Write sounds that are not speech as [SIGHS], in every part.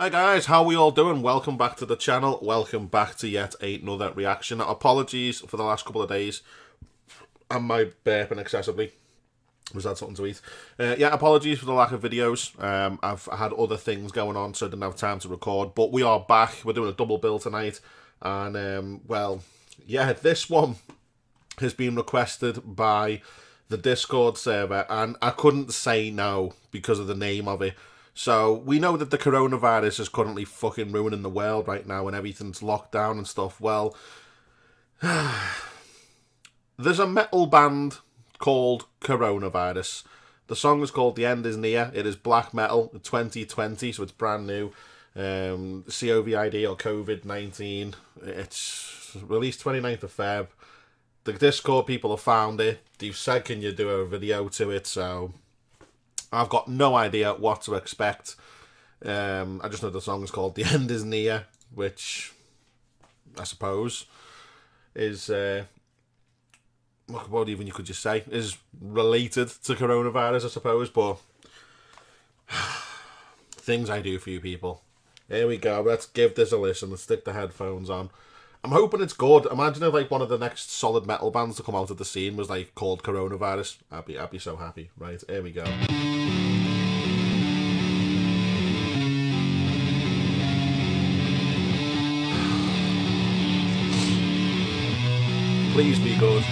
Hi guys, how we all doing? Welcome back to the channel. Welcome back to yet another reaction. Apologies for the last couple of days and my burping excessively. Was that something to eat? Uh, yeah, apologies for the lack of videos. Um, I've had other things going on, so I didn't have time to record. But we are back. We're doing a double bill tonight. And, um, well, yeah, this one has been requested by the Discord server. And I couldn't say no because of the name of it. So we know that the coronavirus is currently fucking ruining the world right now and everything's locked down and stuff. Well, [SIGHS] there's a metal band called Coronavirus. The song is called The End Is Near. It is black metal 2020, so it's brand new. Um, COVID or COVID 19. It's released 29th of Feb. The Discord people have found it. They've said, Can you do a video to it? So I've got no idea what to expect. Um, I just know the song is called The End Is Near, which I suppose is. Uh, what even you could just say is related to coronavirus, I suppose. But [SIGHS] things I do for you people. Here we go. Let's give this a listen. Let's stick the headphones on. I'm hoping it's good. Imagine if like one of the next solid metal bands to come out of the scene was like called Coronavirus. I'd be I'd be so happy. Right, here we go. Please be good.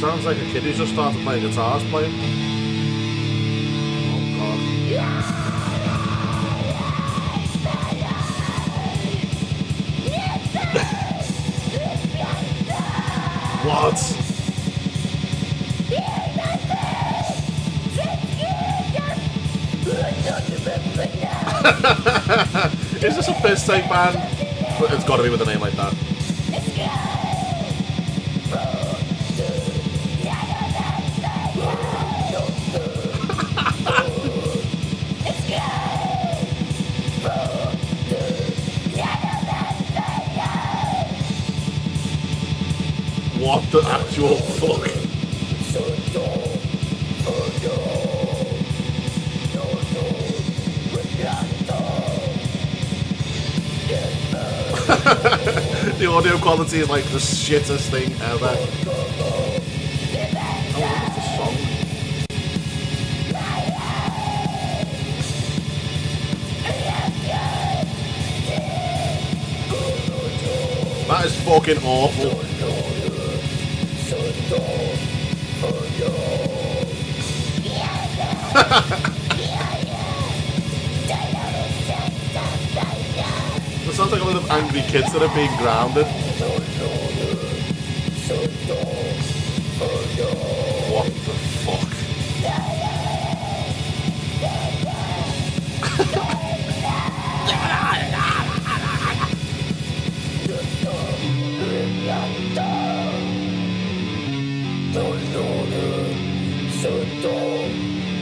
Sounds like a kid who's just started playing guitars playing. Oh god. what? [LAUGHS] Is this a piss take band? It's got to be with a name like that. The actual fuck? [LAUGHS] the audio quality is like the shittest thing ever. That is fucking awful. It sounds like a lot of angry kids that are being grounded. What the fuck? [LAUGHS]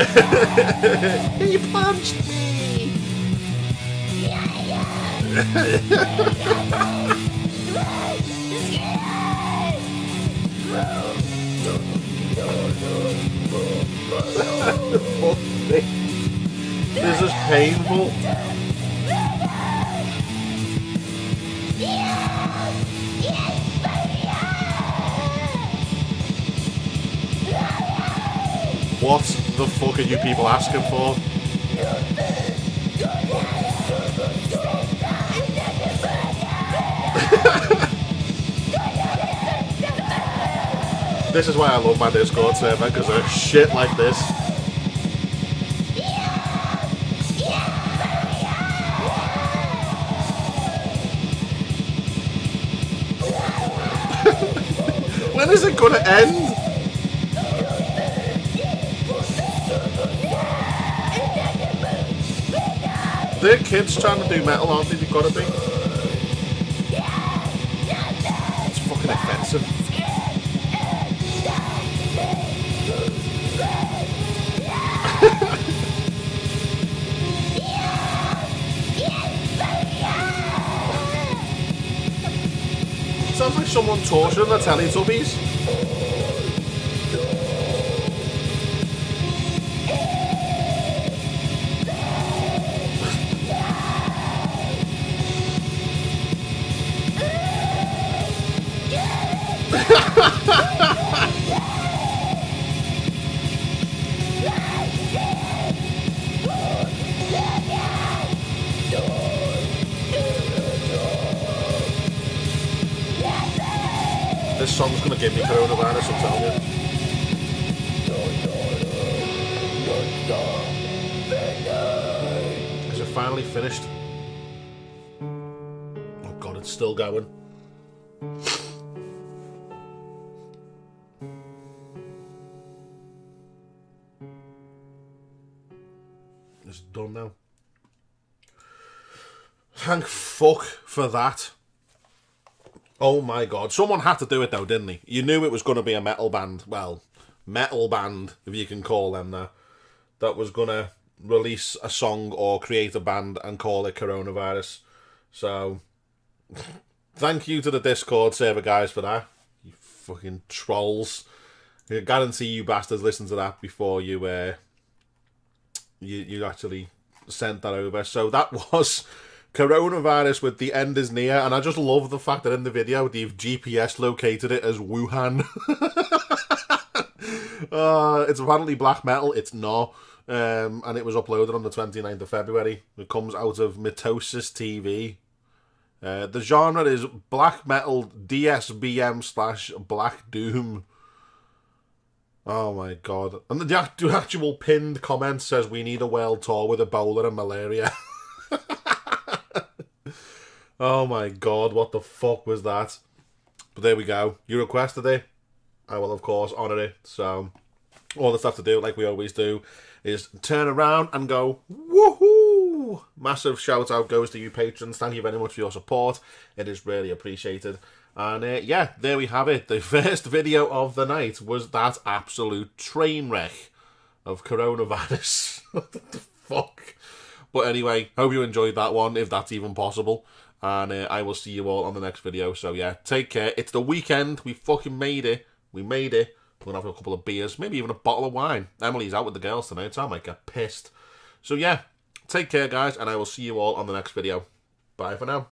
[LAUGHS] you punched me! This is painful. What the fuck are you people asking for? [LAUGHS] this is why I love my Discord server, because of shit like this. [LAUGHS] when is it gonna end? They're kids trying to do metal, aren't they? They've got to be. It's fucking offensive. [LAUGHS] Sounds like someone torturing the Teletubbies. Song's gonna give me coronavirus, I'm telling you. Is it finally finished? Oh god, it's still going. It's done now. Thank fuck for that. Oh my god. Someone had to do it though, didn't he? You knew it was going to be a metal band. Well, metal band, if you can call them that. That was going to release a song or create a band and call it Coronavirus. So, [LAUGHS] thank you to the Discord server guys for that. You fucking trolls. I guarantee you bastards listened to that before you uh, you you actually sent that over. So that [LAUGHS] was coronavirus with the end is near, and I just love the fact that in the video they've GPS located it as Wuhan. [LAUGHS] uh, it's apparently black metal. It's not. Um, and it was uploaded on the 29th of February. It comes out of Mitosis TV. Uh, the genre is black metal DSBM slash black doom. Oh my god. And the actual pinned comment says we need a world tour with Ebola and malaria. [LAUGHS] [LAUGHS] oh my god, what the fuck was that? But there we go. You requested it. I will, of course, honour it. So, all that's left to do, like we always do, is turn around and go, woohoo! Massive shout out goes to you patrons. Thank you very much for your support. It is really appreciated. And uh, yeah, there we have it. The [LAUGHS] first video of the night was that absolute train wreck of coronavirus. [LAUGHS] what the fuck? But anyway, hope you enjoyed that one, if that's even possible. And uh, I will see you all on the next video. So yeah, take care. It's the weekend. We fucking made it. We made it. We're going to have a couple of beers, maybe even a bottle of wine. Emily's out with the girls tonight, so I might get pissed. So yeah, take care, guys, and I will see you all on the next video. Bye for now.